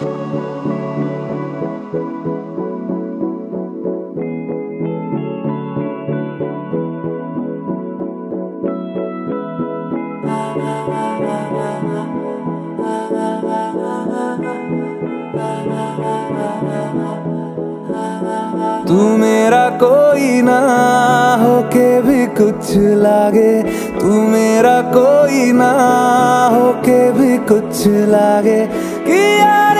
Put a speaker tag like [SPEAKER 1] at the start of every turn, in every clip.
[SPEAKER 1] तू मेरा कोई ना होके भी कुछ लागे। तू मेरा कोई ना होके भी कुछ लागे। कि यारे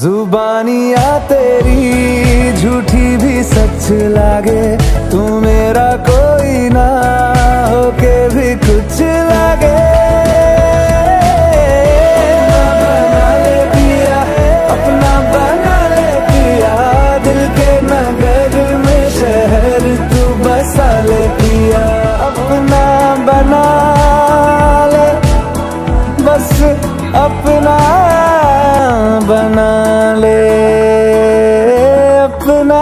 [SPEAKER 1] जुबानिया तेरी झूठी भी सच लागे तू मेरा अपना बना ले अपना